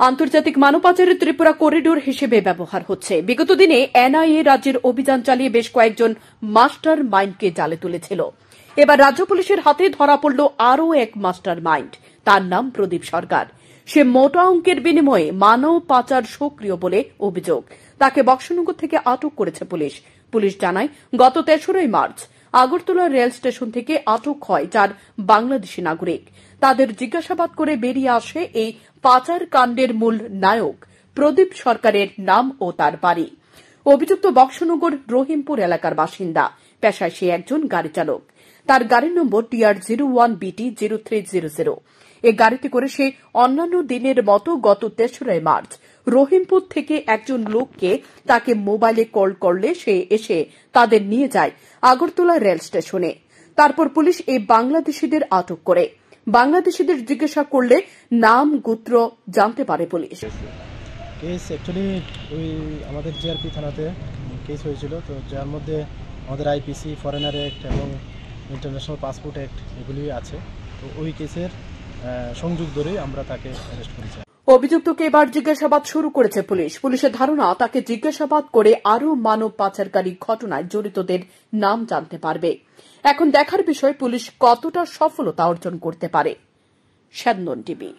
আন্তর্জাতিক মানব পাচারের ত্রিপুরা করিডোর হিসেবে ব্যবহার হচ্ছে। বিগত দিনে এনআইএ রাজ্যের অভিযান চালিয়ে বেশ কয়েকজন মাস্টার মাইন্ডকে জালে তুলেছিল। এবার রাজ্য পুলিশের হাতে ধরা পড়ল আরও এক মাস্টার মাইন্ড। তার নাম প্রদীপ সরকার। সে মোটা অঙ্কের বিনিময়ে মানব পাচার সক্রিয় বলে অভিযোগ। তাকে বক্সনগর থেকে আটক করেছে পুলিশ। পুলিশ জানায়, গত তেসরই মার্চ আগরতলা রেল স্টেশন থেকে আটক হয় চার বাংলাদেশী নাগরিক। তাদের জিজ্ঞাসাবাদ করে বেরিয়ে আসে এই পাচার কাণ্ডের মূল নায়ক, প্রদীপ সরকারের নাম ও তার বাড়ি। অভিযুক্ত বক্সনগর রহিমপুর এলাকার বাসিন্দা। পেশায় সে একজন গাড়ি চালক। তার গাড়ির number TR zero one BT zero three zero zero. এই গাড়িতে করে সে অন্যান্য দিনের মতো গত তেসরাই মার্চ রহিমপুর থেকে একজন লোককে তাকে মোবাইলে কল করলে সে এসে তাদের নিয়ে যায় আগরতলা রেল স্টেশনে। তারপর পুলিশ এই বাংলাদেশিদের আটক করে। বাংলাদেশিদের জিজ্ঞাসা করলে নাম, গোত্র জানতে পারে পুলিশ। কেস অ্যাকচুয়ালি ওই আমাদের জিআরপি থানাতে কেস হয়েছিল। তো যার মধ্যে আমাদের আইপিসি ফরেনার অ্যাক্ট এবং ইন্টারন্যাশনাল পাসপোর্ট অ্যাক্ট এগুলি আছে। তো ওই কেসের সংযোগ ধরেই আমরা তাকে অ্যারেস্ট করেছি। অভিযুক্তকে এবার জিজ্ঞাসাবাদ শুরু করেছে পুলিশ। পুলিশের ধারণা, তাকে জিজ্ঞাসাবাদ করে আরও মানব পাচারকারী ঘটনায় জড়িতদের নাম জানতে পারবে। এখন দেখার বিষয়, পুলিশ কতটা সফলতা অর্জন করতে পারে। স্যান্দন টিভি।